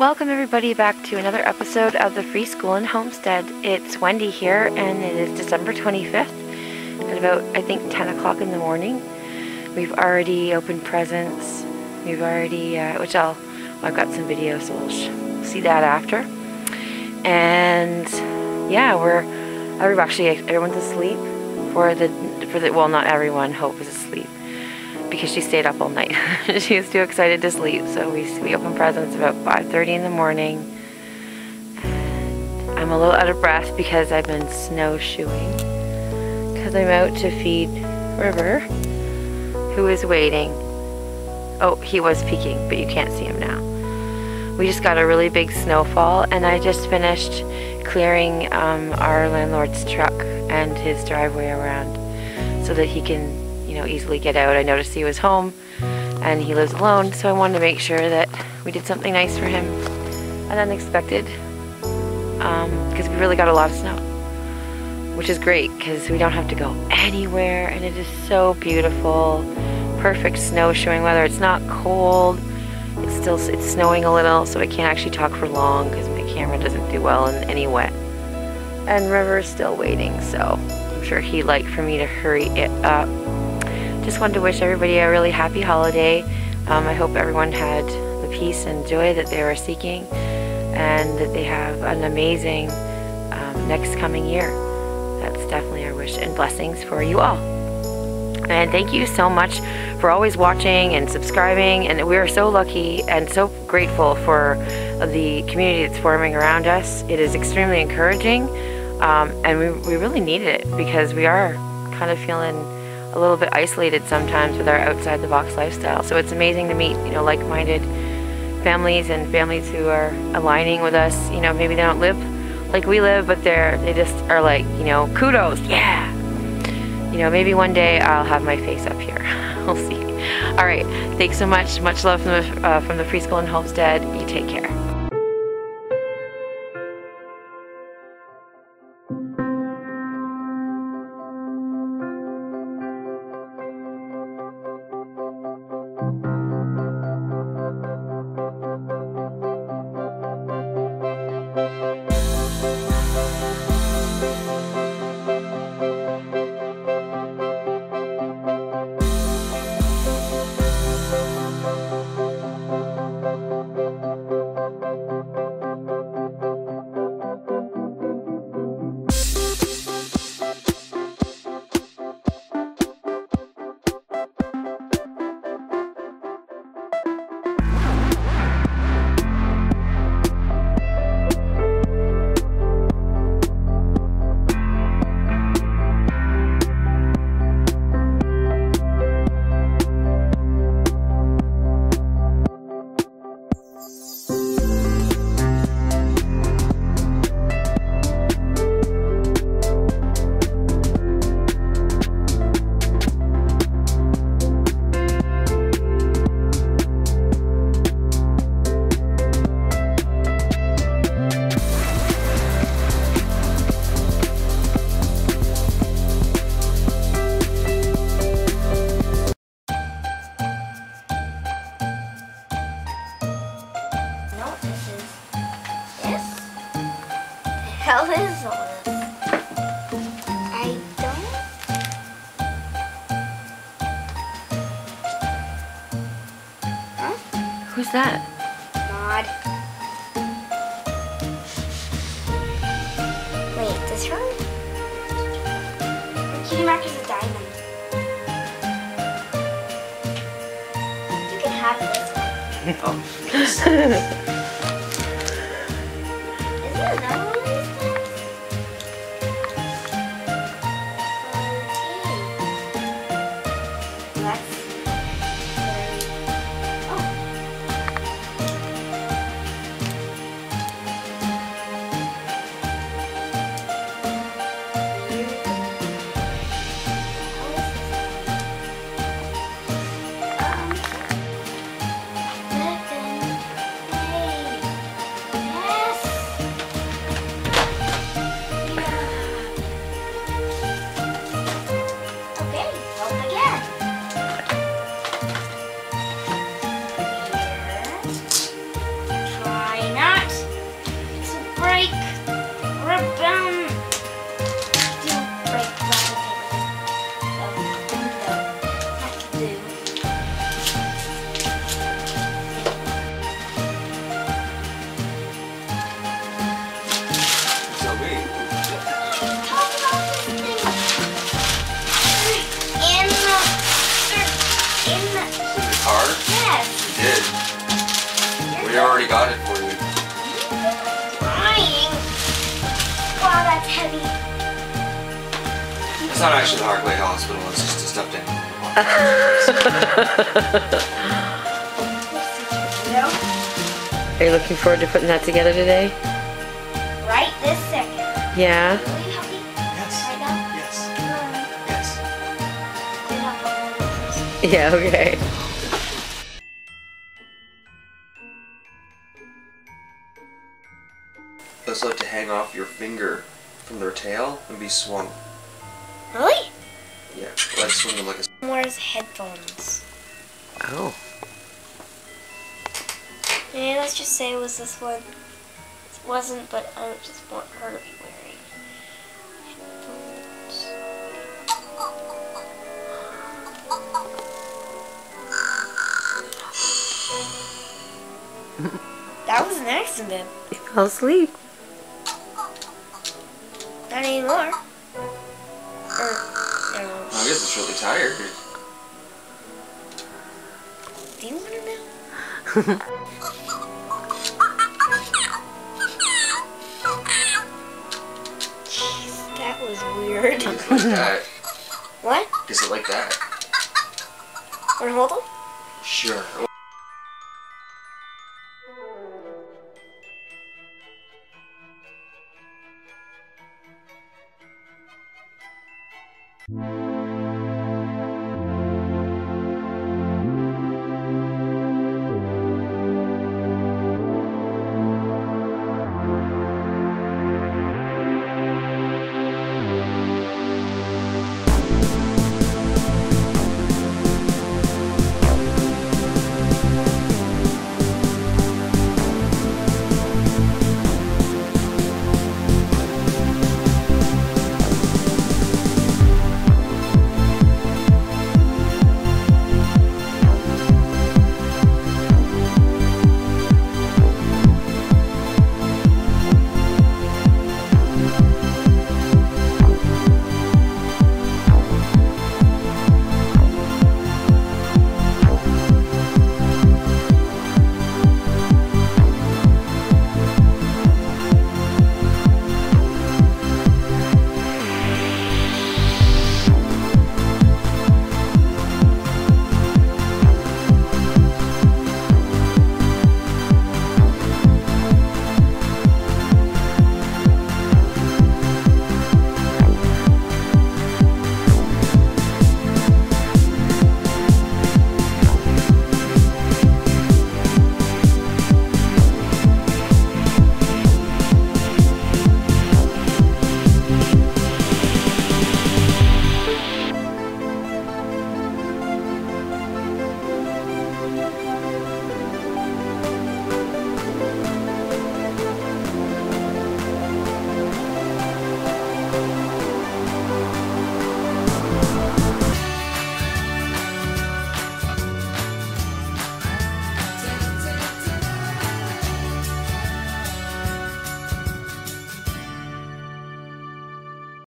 Welcome everybody back to another episode of the Freeschoolin' Homestead. It's Wendy here and it is December 25th at about I think 10 o'clock in the morning. We've already opened presents. We've already, uh, which I'll, well, I've got some videos so we'll see that after. And yeah, we're, we're actually, everyone's asleep for the, for the, well not everyone, Hope is asleep because she stayed up all night. she was too excited to sleep, so we, we opened presents about 5.30 in the morning. And I'm a little out of breath because I've been snowshoeing. Because I'm out to feed River, who is waiting. Oh, he was peeking, but you can't see him now. We just got a really big snowfall, and I just finished clearing um, our landlord's truck and his driveway around so that he can you know, easily get out. I noticed he was home and he lives alone, so I wanted to make sure that we did something nice for him and unexpected because um, we really got a lot of snow, which is great because we don't have to go anywhere and it is so beautiful. Perfect snowshoeing weather. It's not cold. It's still it's snowing a little, so I can't actually talk for long because my camera doesn't do well in any wet. And River is still waiting, so I'm sure he'd like for me to hurry it up just wanted to wish everybody a really happy holiday. Um, I hope everyone had the peace and joy that they were seeking and that they have an amazing um, next coming year. That's definitely our wish and blessings for you all. And thank you so much for always watching and subscribing. And we are so lucky and so grateful for the community that's forming around us. It is extremely encouraging. Um, and we, we really need it because we are kind of feeling a little bit isolated sometimes with our outside the box lifestyle. So it's amazing to meet, you know, like-minded families and families who are aligning with us. You know, maybe they don't live like we live, but they're they just are like, you know, kudos, yeah. You know, maybe one day I'll have my face up here. we'll see. All right, thanks so much. Much love from the uh, from the Freeschoolin' Homestead. You take care. Who's that? Maud. Wait, does her... Kitty mark is a diamond. You can have this one. oh. already It's not actually the Harkley Hospital, it's just a stuffed animal. Are you looking forward to putting that together today? Right this second. Yeah. Will you help me? Yes. Right now? Yes. Yes. Yeah, okay. Those like to hang off your finger from their tail and be swung. Really? Yeah, like swing them like a. Where's headphones? Oh. Yeah, let's just say it was this one. It wasn't, but I just want her to be wearing headphones. that was an accident. You fell asleep. Not anymore. Or, never. I guess it's really tired. Do you want to know? That was weird. Like that. What? Is it like that? Want to hold them? Sure.